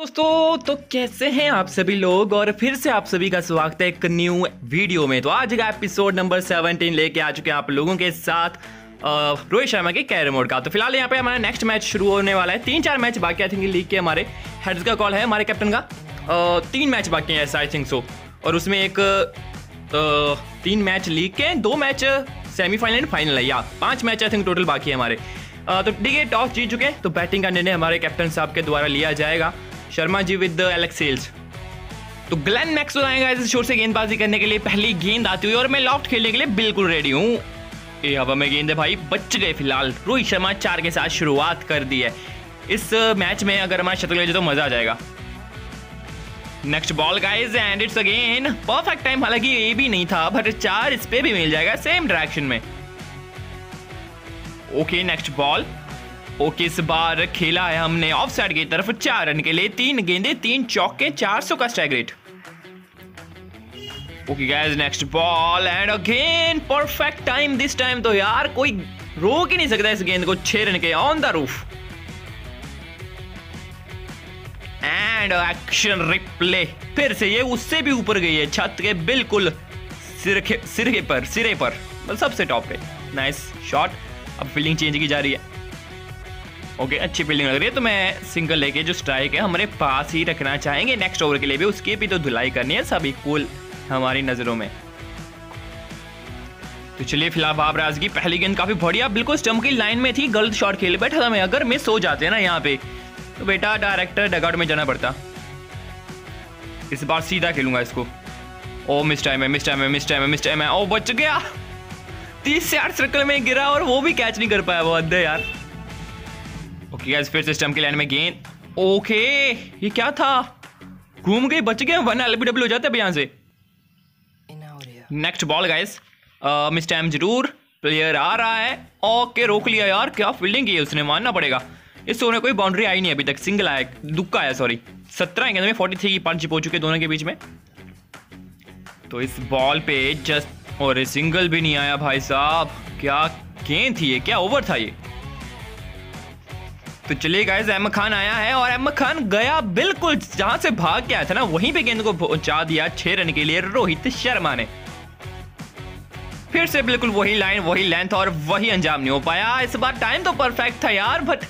दोस्तों तो कैसे हैं आप सभी लोग? और फिर से आप सभी का स्वागत है एक न्यू वीडियो में। तो आज का एपिसोड नंबर 17 लेके आ चुके हैं आप लोगों के साथ रोहित शर्मा के कैरम मोड का। तो फ़िलहाल यहाँ पे हमारा नेक्स्ट मैच शुरू होने वाला है। तीन चार मैच बाकी आई थिंक लीग के हमारे हेड्स का कॉल है हमारे कैप्टन का। आ, तीन मैच बाकी हैं आई थिंक सो और उसमें एक आ, तीन मैच लीग के दो मैच सेमीफाइनल एंड फाइनल है या पाँच मैच आई थिंक टोटल बाकी है हमारे। तो ठीक है टॉस जीत चुके हैं तो बैटिंग का निर्णय हमारे कैप्टन साहब के द्वारा लिया जाएगा। Sharma ji with Alex Hales तो ग्लेन मैक्सवेल आएगा इस शोर से गेंदबाजी करने के लिए। पहली गेंद आती हुई और मैं लॉफ्ट खेलने के लिए बिल्कुल रेडी हूँ। ये हवा में गेंद है भाई, बच गए फ़िलहाल। रोहित शर्मा चार के साथ शुरुआत कर दी है। इस मैच में अगर हमारा शतक ले तो मज़ा आ जाएगा। Next ball guys and it's again perfect time हालाँकि ये भी नहीं था बट चार इस पे भी मिल जाएगा सेम डायरेक्शन में। ओके नेक्स्ट बॉल ओके इस बार खेला है हमने? ऑफ़ साइड की तरफ़ चार रन के लिए तीन गेंदे, तीन चौके, चार सौ का strike rate okay guys next ball and again perfect time this time तो यार, कोई रोक ही नहीं सकता इस गेंद को छह रन के on the roof and action replay फिर से ये उससे भी ऊपर गई है, छत के बिल्कुल सिर पर, सिरे पर मतलब सबसे टॉप पे। नाइस शॉट अब फील्डिंग चेंज की जा रही है। ओके, अच्छी फील्डिंग लग रही है तो मैं सिंगल लेके जो स्ट्राइक है, हमारे पास ही रखना चाहेंगे। नेक्स्ट ओवर के लिए भी उसकी भी तो धुलाई करनी है, सभी कूल हमारी नज़रों में। तो चलिए, फ़िलहाल बाबराज की पहली गेंद काफ़ी बढ़िया, बिल्कुल स्टम्प की लाइन में थी, गलत शॉट खेल बैठा था मैं, अगर मिस हो जाते ना यहाँ पे तो बेटा डायरेक्टर डगआउट में जाना पड़ता। इस बार सीधा खेलूँगा इसको। ओ मिस टाइम है मिस टाइम है मिस टाइम है मिस टाइम है, ओ, बच गया। तीस से आठ सर्कल में गिरा और वो भी कैच नहीं कर पाया वो अद्दे यार। ओके गाइस फिर सिस्टम की लाइन में गेंद ओके ये क्या था? घूम गई, बच गए वन एलबीडब्ल्यू हो जाते अब यहाँ से. Next ball guys mistime ज़रूर. प्लेयर आ रहा है. ओके रोक लिया यार. क्या फील्डिंग की है उसने? मानना पड़ेगा. इस ओवर में कोई बाउंड्री आई नहीं अभी तक. सिंगल आया, दुक्का आया सॉरी सत्रह गेंद में फोर्टी थ्री की पार्टनरशिप हो चुके दोनों के बीच में. तो इस बॉल पे जस्ट और सिंगल भी नहीं आया भाई साहब. क्या गेंद थी ये? क्या ओवर था ये? तो चलिए गाइस अहमद खान आया है और अहमद खान गया बिल्कुल जहाँ से भाग के आया था ना, वहीं पे गेंद को पहुँचा दिया छह रन के लिए रोहित शर्मा ने। फिर से बिल्कुल वही लाइन वही लेंथ और वही अंजाम नहीं हो पाया। इस बार टाइम तो परफेक्ट था यार बट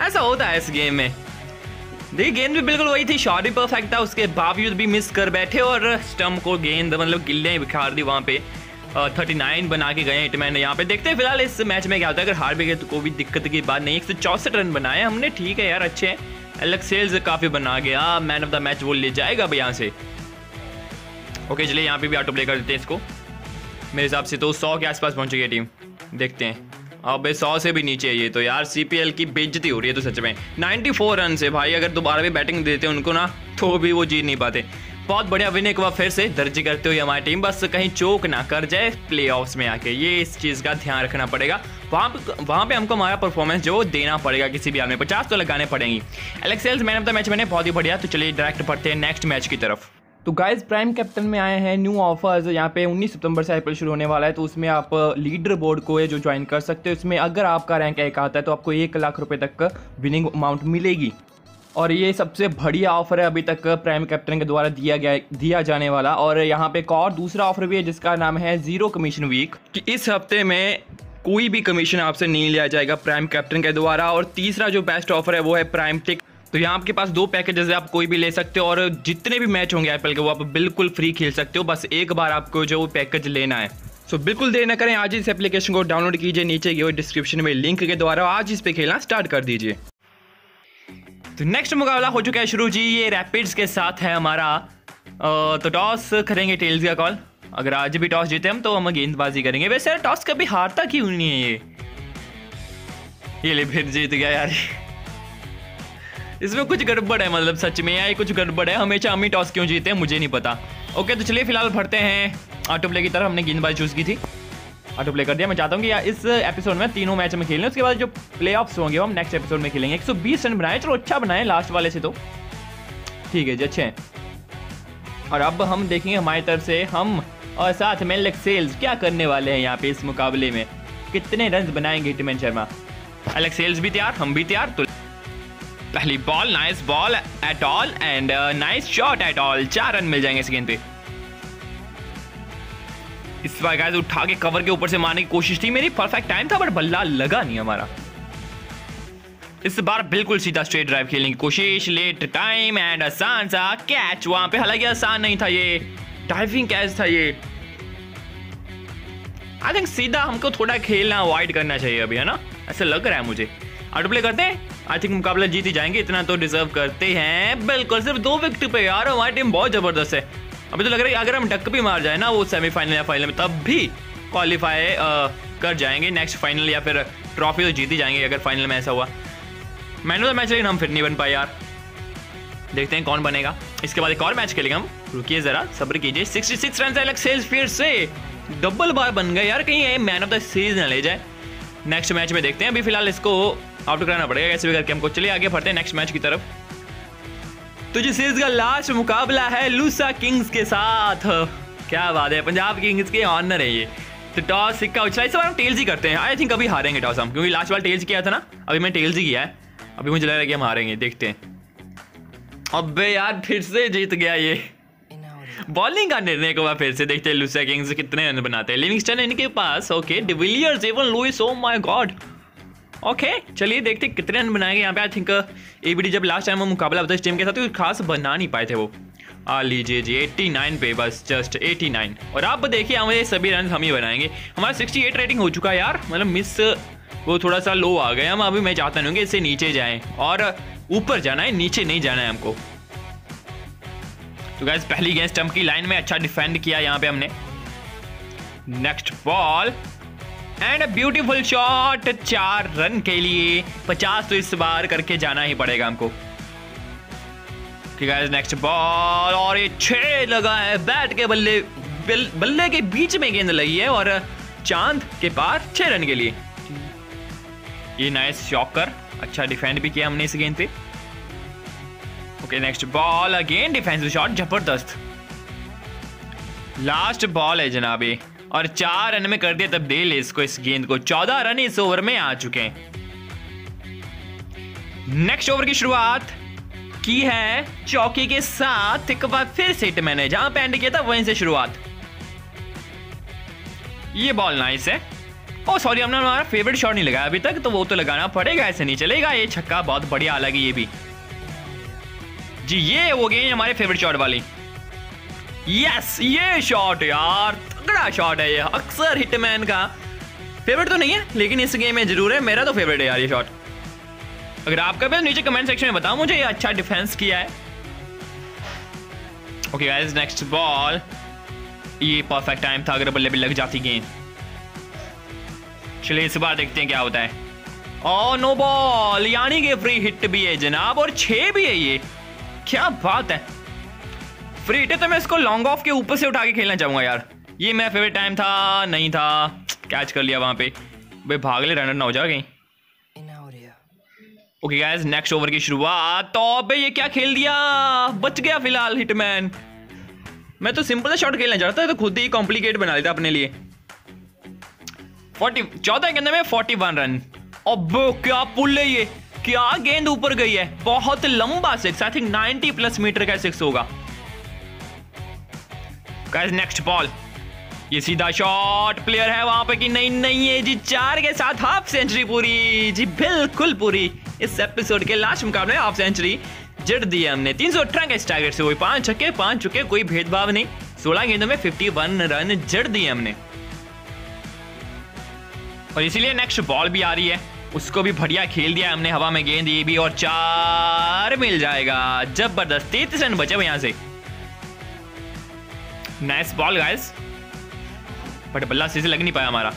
ऐसा होता है इस गेम में। देखिए, गेंद भी बिल्कुल वही थी शॉट भी परफेक्ट था, उसके बावजूद भी मिस कर बैठे और स्टम्प को गेंद मतलब गिल्ले बिखार दी वहाँ पे। थर्टी नाइन बना के गए हिटमैन। यहाँ पे देखते हैं फ़िलहाल इस मैच में क्या होता है। अगर हार भी गए तो कोई भी दिक्कत की बात नहीं। एक सौ चौसठ रन बनाए हमने। ठीक है यार, अच्छे हैं। अलग सेल्स काफ़ी बना गया मैन ऑफ़ द मैच वो ले जाएगा अब यहाँ से। ओके चलिए यहाँ पे भी ऑटो प्ले कर देते हैं इसको। मेरे हिसाब से तो सौ के आसपास पहुँच गई टीम देखते हैं। अब सौ से भी नीचे है ये तो यार सीपीएल की बेइज्जती हो रही है तो सच में। 94 रन से भाई, अगर दोबारा भी बैटिंग देते हैं उनको ना तो भी वो जीत नहीं पाते। बहुत बढ़िया विन एक बार फिर से दर्ज करते हुए हमारी टीम। बस कहीं चोक ना कर जाए प्ले में आके। ये इस चीज़ का ध्यान रखना पड़ेगा। वहाँ वहाँ पे हमको हमारा परफॉर्मेंस जो देना पड़ेगा किसी भी हाल में। पचास तो लगाने पड़ेंगी। Alex Hales man of the match मैंने बहुत ही बढ़िया। तो चलिए डायरेक्ट पढ़ते हैं नेक्स्ट मैच की तरफ़। तो गाइज़ प्राइम कैप्टन में आए हैं। न्यू ऑफर्स यहाँ पे 19 सितंबर से आईपीएल शुरू होने वाला है। तो उसमें आप लीडर बोर्ड को जो ज्वाइन कर सकते हो। इसमें अगर आपका रैंक एक आता है तो आपको एक लाख रुपए तक विनिंग अमाउंट मिलेगी। और ये सबसे बढ़िया ऑफ़र है अभी तक प्राइम कैप्टन के द्वारा दिया गया दिया जाने वाला। और यहाँ पे एक और दूसरा ऑफ़र भी है जिसका नाम है ज़ीरो कमीशन वीक कि इस हफ़्ते में कोई भी कमीशन आपसे नहीं लिया जाएगा प्राइम कैप्टन के द्वारा। और तीसरा जो बेस्ट ऑफ़र है वो है प्राइम टिक तो यहाँ आपके पास दो पैकेजेस है आप कोई भी ले सकते हो। और जितने भी मैच होंगे आई के वो आप बिल्कुल फ्री खेल सकते हो। बस एक बार आपको जो पैकेज लेना है। सो so, बिल्कुल देर न करें आज इस एप्लीकेशन को डाउनलोड कीजिए नीचे गए डिस्क्रिप्शन में लिंक के द्वारा। आज इस पे खेलना स्टार्ट कर दीजिए। तो नेक्स्ट मुकाबला हो चुका है शुरू जी, ये रैपिड्स के साथ है हमारा। तो टॉस करेंगे टेल्स का कॉल अगर आज भी टॉस जीते हम तो हम गेंदबाजी करेंगे। वैसे टॉस कभी हारता क्यों नहीं है ये? ये ले फिर जीत गया यार। इसमें कुछ गड़बड़ है मतलब सच में यार कुछ गड़बड़ है। हमेशा हम ही टॉस क्यों जीते हैं, मुझे नहीं पता। ओके तो चलिए फ़िलहाल भरते हैं। ऑटो प्ले की तरफ़ हमने गेंदबाजी चूज़ की थी। ऑटो प्ले कर दिया। मैं चाहता हूँ कि इस एपिसोड में तीनों मैच में खेलें उसके बाद जो प्ले होंगे हम नेक्स्ट एपिसोड में खेलेंगे। 120 रन बनाए, चलो अच्छा बनाए लास्ट वाले से तो। ठीक है जी, अच्छे हैं। और अब हम देखेंगे हमारी तरफ़ से, हम और साथ में सेल्स क्या करने वाले हैं यहाँ पे इस मुकाबले में? कितने रन बनाएँगे टिमन शर्मा सेल्स भी तैयार, हम भी तैयार। तो पहली ball nice ball at all and nice shot at all चार रन मिल जाएँगे इस गेंद पे। इस बार गाइस उठा के कवर के ऊपर से मारने की कोशिश थी। मेरी परफेक्ट टाइम था बट बल्ला लगा नहीं हमारा। इस बार बिल्कुल सीधा स्ट्रेट ड्राइव खेलने की कोशिश। लेट टाइम एंड आसान सा कैच वहाँ पे। हालाँकि आसान नहीं था ये। डाइविंग कैच था ये। आई थिंक सीधा हमको थोड़ा खेलना अवॉइड करना चाहिए अभी, है ना? ऐसा लग रहा है मुझे। आउट प्ले करते हैं? आई थिंक मुकाबला जीत ही जाएँगे, इतना तो डिजर्व करते हैं। बिल्कुल, सिर्फ़ दो विकेट पे यार, हमारी टीम बहुत ज़बरदस्त है। अभी तो लग रहा है अगर हम डक भी मार जाए ना वो सेमीफाइनल या फाइनल में, तब भी क्वालिफाई कर जाएँगे नेक्स्ट फाइनल या फिर ट्रॉफी तो जीत ही जाएँगे अगर फाइनल में ऐसा हुआ। मैन ऑफ़ द मैच लेकिन हम फिर नहीं बन पाए यार। देखते हैं कौन बनेगा। इसके बाद एक और मैच खेलेंगे हम। रुकिए जरा, सब्र कीजिए। 66 रन अलग सेल्स फिर से। डबल बार बन गए यार कहीं मैन ऑफ़ द सीरीज़ ना ले जाए। नेक्स्ट मैच में देखते हैं। अभी फ़िलहाल इसको आउट कराना पड़ेगा। कैसे भी करके हमको। चलिए आगे बढ़ते हैं नेक्स्ट मैच की तरफ़। तो जिस सीरीज़ का लास्ट मुकाबला है लूसा किंग्स के साथ। क्या बात है, पंजाब किंग्स के ऑनर है ये। तो टॉस सिक्का उछला, इस बार हम टेल्स ही करते हैं। आई थिंक अभी हारेंगे टॉस हम, क्योंकि लास्ट बार टेल्स किया था ना, अभी मैं टेल्स ही किया है। अभी मुझे लग रहा है कि हम हारेंगे, देखते हैं। अबे यार, फिर से जीत गया ये। बॉलिंग का निर्णय को फिर से देखते हैं लूसिया किंग्स कितने रन बनाते हैं। लिविंगस्टन इनके पास okay de Villiers even Lewis oh my God okay चलिए देखते कितने रन बनाएँगे यहाँ पे आई थिंक एबीडी जब लास्ट टाइम वो मुकाबला होता है टीम के साथ तो खास बना नहीं पाए थे वो। आ, लीजिए जी 89 पे बस जस्ट 89 और आप देखिए हमारे सभी रन हम ही बनाएँगे। हमारा 68 रेटिंग हो चुका है यार मतलब मिस वो थोड़ा सा लो आ गया हम अभी मैं चाहता नहीं हूँ कि इससे नीचे जाएँ, और ऊपर जाना है, नीचे नहीं जाना है हमको। तो गैस पहली गेंद स्टंप की लाइन में अच्छा डिफेंड किया यहाँ पे हमने। Next ball and beautiful shot चार रन के लिए। पचास तो इस बार करके जाना ही पड़ेगा हमको। नेक्स्ट बॉल और ये छह लगा है। बैट के बल्ले बल्ले के बीच में गेंद लगी है, और चाँद के पार छह रन के लिए। ये नाइस शॉकर अच्छा डिफेंड भी किया हमने इस गेंद पे। Okay next ball again defensive shot ज़बरदस्त। लास्ट बॉल है जनाबी। और चार रन में कर दिया तब्दील। इसको इस गेंद को चौदह रन इस ओवर में आ चुके हैं। नेक्स्ट ओवर की शुरुआत की है चौकी के साथ। एक बार फिर से मैंने, जहाँ पे एंड किया था, वहीं से शुरुआत। ये बॉल नाइस है। ओ सॉरी हमने हमारा फेवरेट शॉट नहीं लगाया अभी तक तो वो तो लगाना पड़ेगा, ऐसे नहीं चलेगा। ये छक्का बहुत बढ़िया लगी ये भी। जी, ये हो गई हमारे फेवरेट शॉट वाली। यस ये शॉट यार। तगड़ा शॉट है ये, अक्सर हिटमैन का। फेवरेट तो नहीं है, लेकिन इस गेम में ज़रूर है, मेरा तो फेवरेट है यार ये शॉट अगर आपका भी नीचे कमेंट सेक्शन में बताओ मुझे, ये अच्छा डिफेंस किया है। ओके गाइस नेक्स्ट बॉल ये परफेक्ट टाइम था, अगर बल्ले भी लग जाती गेंद चलिए इस बार देखते हैं क्या होता है। ओ नो बॉल यानी कि फ्री हिट भी है जनाब, और छह भी है ये। क्या बात है। फ्री हिट है तो मैं इसको लॉन्ग ऑफ़ के ऊपर से उठा के खेलना चाहूँगा यार। ये मेरा फेवरेट टाइम था, नहीं था। कैच कर लिया वहाँ पे। भाई भाग ले रनर ना हो जाए कहीं। ओके गाइस नेक्स्ट ओवर की शुरुआत। तो अबे ये क्या खेल दिया? बच गया फ़िलहाल हिटमैन मैं तो सिंपल शॉट खेलना चाहता था तो खुद ही कॉम्प्लिकेट बना लेता अपने लिए। फोर्टी चौदह के अंदर में फोर्टी वन रन अब क्या पुल है ये? क्या गेंद ऊपर गई है? बहुत लंबा six I think 90 plus metre का सिक्स होगा। गाइस नेक्स्ट बॉल ये सीधा शॉट प्लेयर है वहाँ पे कि नहीं नहीं है जी, चार के साथ हाफ़ सेंचुरी पूरी। जी, बिल्कुल पूरी। इस एपिसोड के लास्ट मुकाबले हाफ़ सेंचुरी जड़ दी हमने। तीन सौ अठारह के टारगेट से हुई पाँच छक्के, पाँच चुके कोई भेदभाव नहीं। सोलह गेंदों में फिफ्टी वन रन जड़ दिए हमने। और इसीलिए नेक्स्ट बॉल भी आ रही है। उसको भी बढ़िया खेल दिया हमने हवा में गेंद, ये भी, और चार मिल जाएगा। ज़बरदस्त, तैतीस रन बचे यहाँ से। नाइस बॉल गाइस बट बल्ला से लग नहीं पाया हमारा।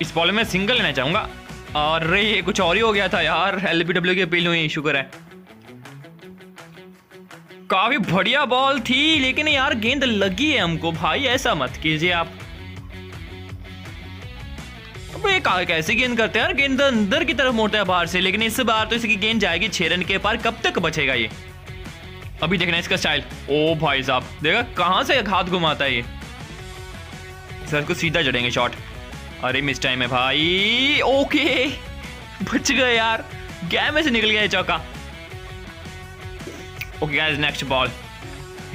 इस बॉल में सिंगल लेना चाहूँगा। और ये कुछ और ही हो गया था यार। एलबीडब्ल्यू की अपील हुई, शुक्र है। काफ़ी बढ़िया बॉल थी, लेकिन यार गेंद लगी है हमको। भाई, ऐसा मत कीजिए आप। ये कैसे गेंद करते हैं यार? गेंद अंदर की तरफ़ मोड़ता है बाहर से, लेकिन इस बार तो इसकी गेंद जाएगी छह रन के पार। कब तक बचेगा ये? अभी देखना इसका स्टाइल ओ भाई साहब, देखा कहाँ से हाथ घुमाता है ये? सर को सीधा चढ़ेंगे शॉट अरे मिस टाइम है भाई। ओके बच गए यार। गेम से निकल गया चौका। ओके गाइस नेक्स्ट बॉल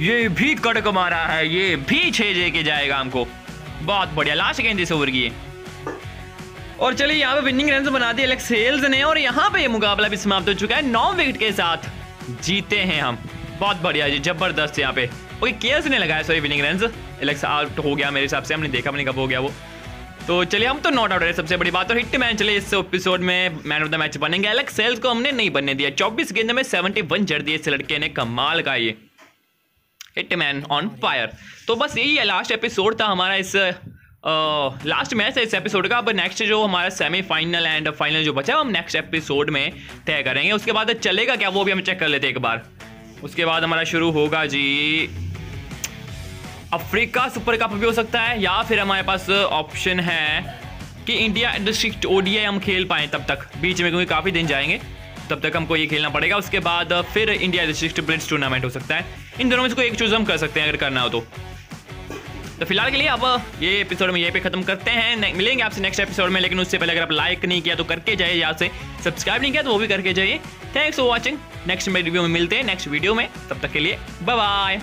ये भी कड़क मारा है। ये भी छह जे के जाएगा हमको। बहुत बढ़िया। लास्ट गेंद इस ओवर की और चलिए, यहाँ पे विनिंग रन बना दिए एलेक्स सेल्स ने। और यहाँ पे ये मुकाबला भी समाप्त हो चुका है। नौ विकेट के साथ जीते हैं हम। बहुत बढ़िया जी। ज़बरदस्त यहाँ पे। ओके केयर्स ने लगाया sorry winning run Alex out हो गया मेरे हिसाब से, हमने देखा अपने कब हो गया वो। तो चलिए, हम तो नॉट आउट है सबसे बड़ी बात और हिट मैन चले इस एपिसोड में मैन ऑफ़ द मैच बनेंगे। एलेक्स सेल्स को हमने नहीं बनने दिया 24 गेंद में 71 जड़ दिए इस लड़के ने, कमाल का ये। हिट मैन ऑन फायर तो बस यही है लास्ट एपिसोड था हमारा इस लास्ट मैच है इस एपिसोड का। अब नेक्स्ट जो हमारा सेमीफाइनल एंड फाइनल जो बचा है, हम नेक्स्ट एपिसोड में तय करेंगे। उसके बाद चलेगा क्या, वो भी हम चेक कर लेते एक बार। उसके बाद हमारा शुरू होगा जी अफ्रीका सुपर कप भी हो सकता है, या फिर हमारे पास ऑप्शन है कि इंडिया डिस्ट्रिक्ट ओडीआई हम खेल पाए तब तक। बीच में क्योंकि काफ़ी दिन जाएँगे, तब तक हमको ये खेलना पड़ेगा। उसके बाद फिर इंडिया डिस्ट्रिक्ट ब्रिड्स टूर्नामेंट हो सकता है। इन दोनों में से कोई एक चूज़ हम कर सकते हैं अगर करना हो तो। तो फ़िलहाल के लिए अब ये एपिसोड में ये पे खत्म करते हैं। मिलेंगे आपसे नेक्स्ट एपिसोड में, लेकिन उससे पहले अगर आप लाइक नहीं किया तो करके जाइए यहाँ से। सब्सक्राइब नहीं किया तो वो भी करके जाइए। Thanks for watching next review में मिलते हैं नेक्स्ट वीडियो में। तब तक के लिए बाय